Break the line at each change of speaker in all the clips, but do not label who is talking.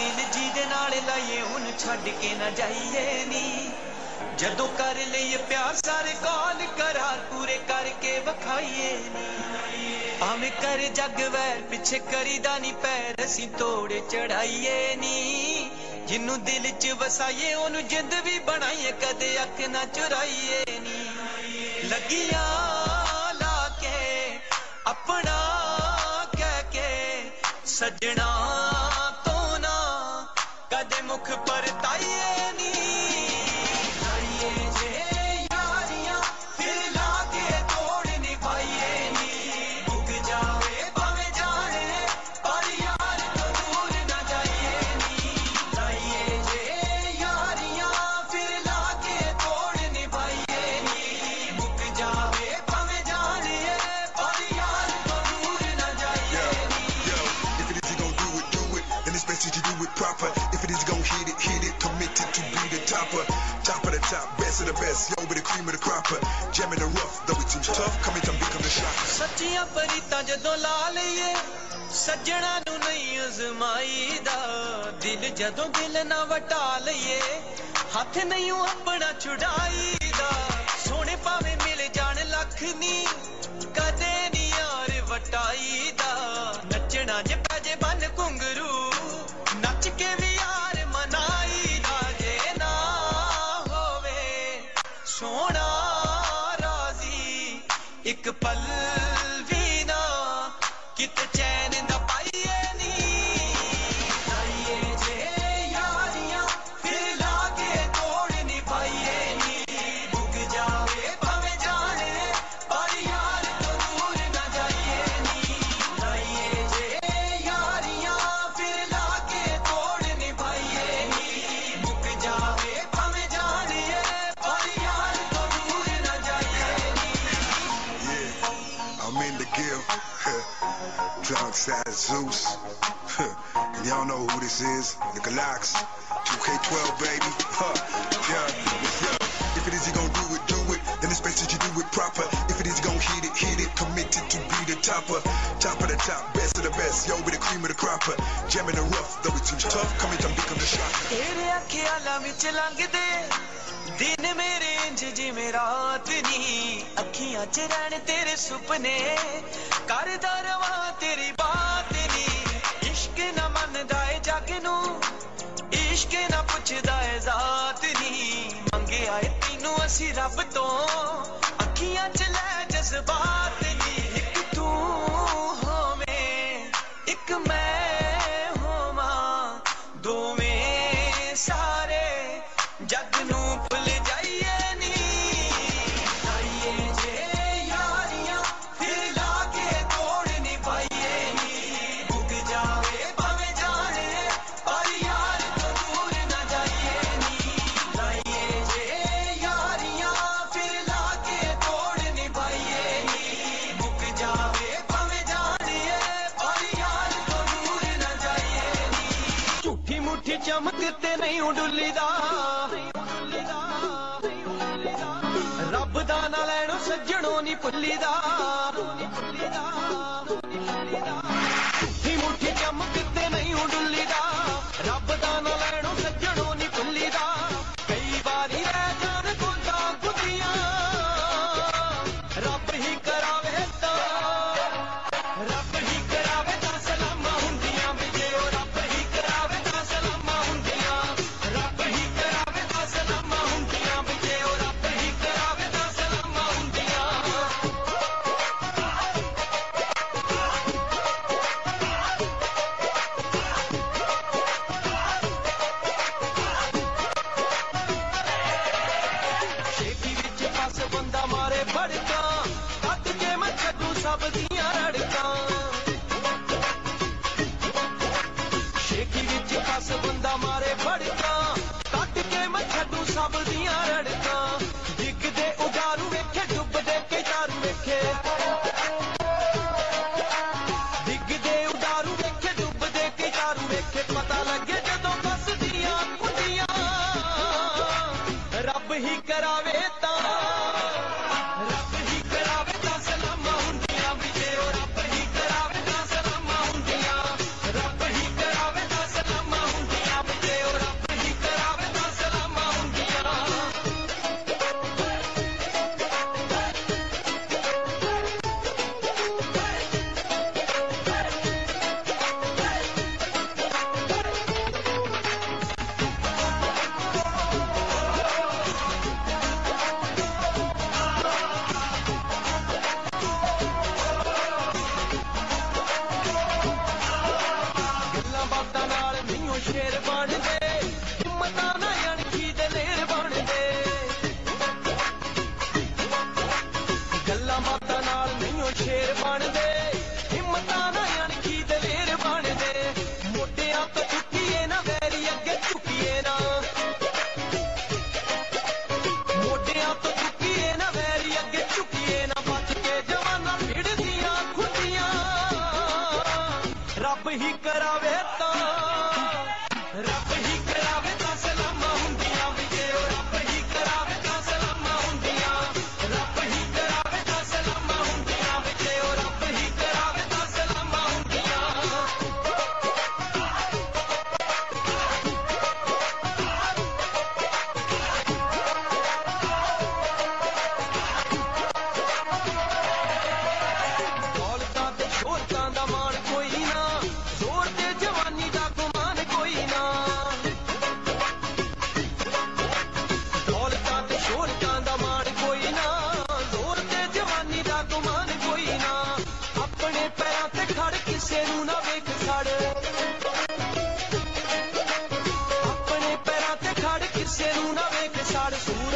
ਦਿਲ ਜਿਹਦੇ ਨਾਲ ਲਾਈਏ ਉਹਨੂੰ ਛੱਡ ਕੇ ਨਾ ਜਾਈਏ ਨੀ। ਜਦੋਂ ਕਰ ਲਈਏ ਪਿਆਰ, ਸਾਰੇ ਕਾਲ ਕਰਾਰ ਪੂਰੇ ਕਰਕੇ ਵਖਾਈਏ ਨੀ। ਭਾਵੇਂ ਕਰ ਜੱਗ ਵੈਰ ਪਿੱਛੇ ਕਰੀਦਾ ਨਹੀਂ ਪੈਰ, ਅਸੀਂ ਤੋੜੇ ਚੜਾਈਏ ਨੀ। ਜਿਹਨੂੰ ਦਿਲ 'ਚ ਵਸਾਈਏ, ਉਹਨੂੰ ਜਿੰਦ ਵੀ ਬਣਾਈਏ, ਕਦੇ ਅੱਖ ਨਾ ਚੁਰਾਈਏ ਨੀ। ਲੱਗੀਆਂ ਲਾ ਕੇ, ਆਪਣਾ ਕਹਿ ਕੇ ਸਜਣਾ ਕਦੇ ਮੁਖ ਪਰਤਾਈਏ
proper. If it is gon' hit it, hit it. Committed to be the topper. Top of the top, best of the best. Yo, with the cream of the cropper. Jam in the rough, though it seems tough. Come in, become the shopper.
ਸੱਚੀਆਂ ਪਰੀਤਾਂ ਜਦੋਂ ਲਾ ਲਈਏ ਸੱਜਣਾ ਨੂੰ ਨਹੀਂ ਅਜ਼ਮਾਈਦਾ ਦਿਲ ਜਦੋਂ ਦਿਲ ਨਾ ਵਟਾ ਲਈਏ ਹੱਥ ਨਹੀਂ ਓ ਆਪਣਾ ਛੁਡਾਈਦਾ ਸੋਹਣੇ ਭਾਵੇਂ ਮਿਲ ਜਾਣ ਲੱਖ ਨੀ
Drunk side Zeus. and y'all know who this is. The Galax. 2K12, baby. Huh. Yeah, yeah. If it is you gon' do it, do it. Then it's best that you do it proper. If it is you gon' hit it, hit it. Committed to be the topper. Top of the top, best of the best. Yo, with the cream of the cropper. Uh, Jam in the rough, though it seems tough. Come in, become the shopper.
ਇੰਜ ਜਿਵੇਂ ਰਾਤ ਨੀ। ਅੱਖੀਆਂ 'ਚ ਰਹਿਣ ਤੇਰੇ ਸੁਪਨੇ, ਕਰਦਾ ਰਵਾਂ ਤੇਰੀ ਬਾਤ ਨੀ। ਇਸ਼ਕ ਨਾ ਮੰਨਦਾ ਏ ਜੱਗ ਨੂੰ, ਇਸ਼ਕ ਨਾ ਪੁੱਛਦਾ ਏ ਜ਼ਾਤ ਨੀ। ਮੰਗਿਆ ਏ ਤੈਨੂੰ ਅਸੀਂ ਰੱਬ ਤੋਂ, ਅੱਖੀਆਂ 'ਚ ਲੈ ਜਜ਼ਬਾਤ ਚਮਕ ਤੇ ਨਹੀਂ ਡੁੱਲੀਦਾ ਰੱਬ ਦਾ ਨਾ ਲੈਣੋ ਸੱਜਣੋਂ ਨਹੀਂ ਭੁੱਲੀਦਾ। ਝੂਠੀ ਮੁੱਠੀ ਚਮਕ ஞாபகம் யார் அடுத்தான் ਸ਼ੇਰ ਬਣਦੇ, ਹਿੰਮਤਾਂ ਨਾ ਅਣਖੀ ਦਲੇਰ ਬਣਦੇ। ਮੋਟਿਆਂ ਤੋਂ ਝੁਕੀਏ ਨਾ, ਵੈਰੀ ਅੱਗੇ ਝੁਕੀਏ ਨਾ। ਮੋਟਿਆਂ ਤੋਂ ਝੁਕੀਏ ਨਾ, ਵੈਰੀ ਅੱਗੇ ਝੁਕੀਏ ਨਾ। ਬਚ ਕੇ ਜਵਾਨਾਂ ਫਿੜਦੀਆਂ ਖੁੱਡੀਆਂ ਰੱਬ ਹੀ ਕਰਾਵੇ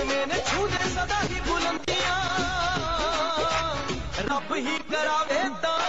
ਮੇਰੇ ਸਦਾ ਹੀ ਬੁਲੰਦੀਆਂ। ਰੱਬ ਹੀ ਕਰਾਵੇ ਤਾਂ